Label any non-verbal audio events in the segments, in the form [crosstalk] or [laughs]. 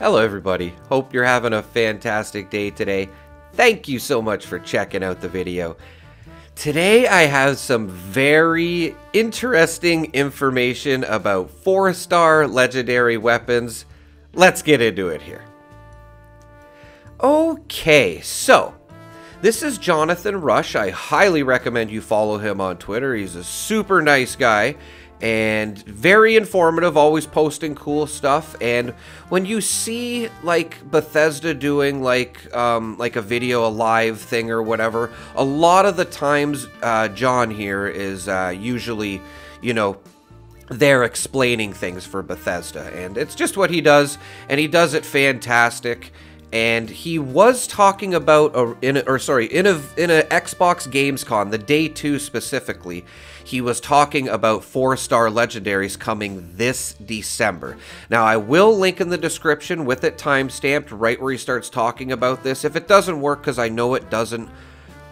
Hello, everybody. Hope you're having a fantastic day today. Thank you so much for checking out the video. Today, I have some very interesting information about four star legendary weapons. Let's get into it here. Okay, so this is Jonathan Rush. I highly recommend you follow him on Twitter. He's a super nice guy and very informative, always posting cool stuff. And when you see like Bethesda doing like um, like a video, a live thing or whatever, a lot of the times uh, John here is uh, usually, you know, there explaining things for Bethesda, and it's just what he does, and he does it fantastic and he was talking about a, in a, or sorry in a in a Xbox Gamescom the day 2 specifically he was talking about 4 star legendaries coming this December. Now I will link in the description with it time stamped right where he starts talking about this. If it doesn't work cuz I know it doesn't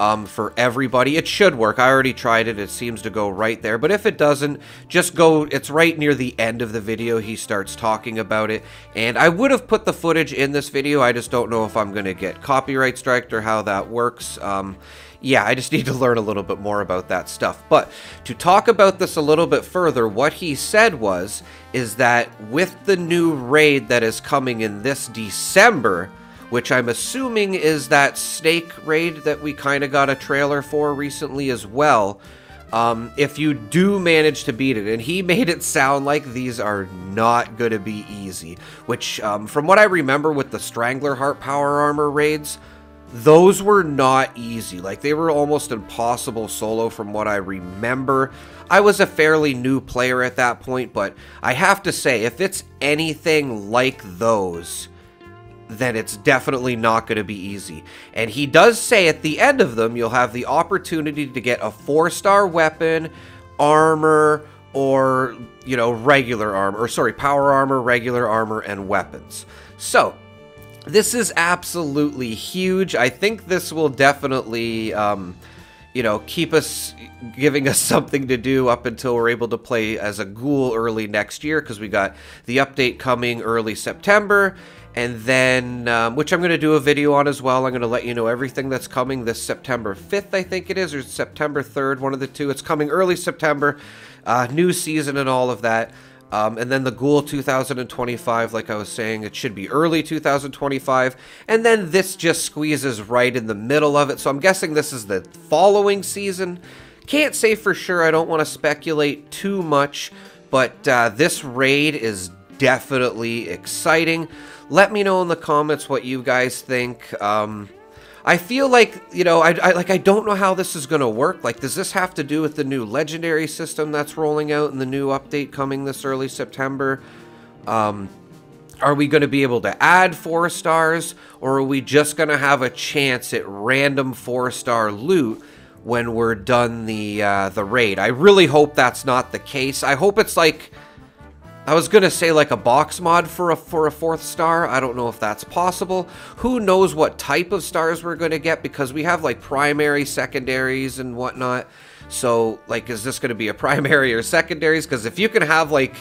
um, for everybody. It should work. I already tried it. It seems to go right there. But if it doesn't, just go. It's right near the end of the video. He starts talking about it. And I would have put the footage in this video. I just don't know if I'm going to get copyright striked or how that works. Um, yeah, I just [laughs] need to learn a little bit more about that stuff. But to talk about this a little bit further, what he said was, is that with the new raid that is coming in this December, which I'm assuming is that Snake Raid that we kind of got a trailer for recently as well. Um, if you do manage to beat it, and he [laughs] made it sound like these are not going to be easy, which, um, from what I remember with the Strangler Heart Power Armor raids, those were not easy. Like, they were almost impossible solo from what I remember. I was a fairly new player at that point, but I have to say, if it's anything like those, then it's definitely not going to be easy. And he does say at the end of them, you'll have the opportunity to get a four star weapon, armor, or, you know, regular armor, or sorry, power armor, regular armor, and weapons. So, this is absolutely huge. I think this will definitely, um, you know, keep us giving us [laughs] something to do up until we're able to play as a ghoul early next year because we got the update coming early September and then um, which I'm going to do a video on as well. I'm going to let you know everything that's coming this September 5th, I think it is, or September 3rd, one of the two. It's coming early September, uh, new season and all of that. Um, and then the Ghoul 2025, like I was saying, it should be early 2025. And then this just squeezes right in the middle of it. So I'm guessing this is the following season. Can't say for sure. I don't want to speculate too much. But uh, this raid is definitely exciting. Let me know in the comments what you guys think. Um, I feel like, you know, I, I, like I don't know how this is going to work. Like, does this have to do with the new legendary system that's rolling out and the new update coming this early September? Um, are we going to be able to add four stars, or are we just going to have a chance at random four star loot when we're done the uh, the raid? I really hope that's not the case. I hope it's like I was gonna say like a box mod for a for a fourth star. I don't know if that's possible. Who knows what type of stars we're gonna get because we have like primary, secondaries, and whatnot. So like, is this gonna be a primary or secondaries? Because if you can have like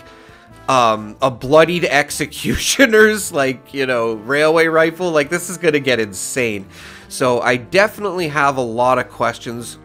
um, a bloodied [laughs] executioner's like you know railway rifle, like this is gonna get insane. So I definitely have a lot of questions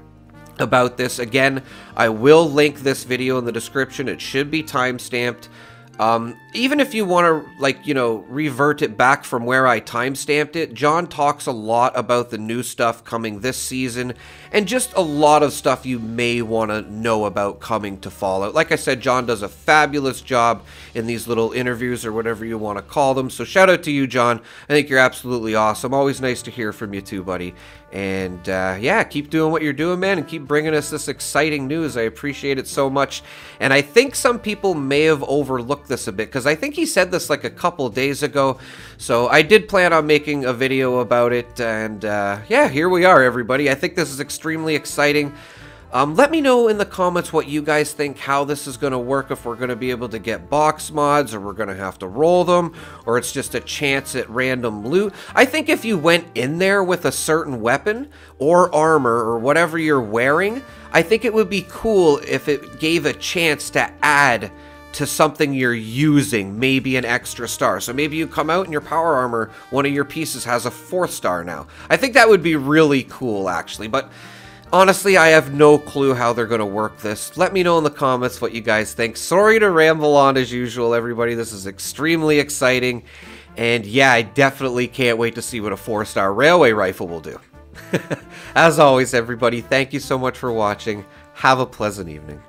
about this. Again, I will link this video in the description. It should be time stamped. Um, even if you want to, like, you know, revert it back from where I timestamped it, John talks a lot about the new stuff coming this season and just a lot of stuff you may want to know about coming to Fallout. Like I said, John does a fabulous job in these little interviews or whatever you want to call them. So shout out to you, John. I think you're absolutely awesome. Always nice to hear from you too, buddy. And uh, yeah, keep doing what you're doing, man, and keep bringing us this exciting news. I appreciate it so much. And I think some people may have overlooked this a bit because I think he said this like a couple days ago. So I did plan on making a video about it. And uh, yeah, here we are, everybody. I think this is extremely exciting. Um, let me know in the comments what you guys think, how this is going to work, if we're going to be able to get box mods, or we're going to have to roll them, or it's just a chance at random loot. I think if you went in there with a certain weapon, or armor, or whatever you're wearing, I think it would be cool if it gave a chance to add to something you're using, maybe an extra star. So maybe you come out in your power armor, one of your pieces has a fourth star now. I think that would be really cool, actually. But honestly, I have no clue how they're going to work this. Let me know in the comments what you guys think. Sorry to ramble on as usual, everybody. This is extremely exciting. And yeah, I definitely can't wait to see what a four star railway rifle will do. [laughs] As always, everybody, thank you so much for watching. Have a pleasant evening.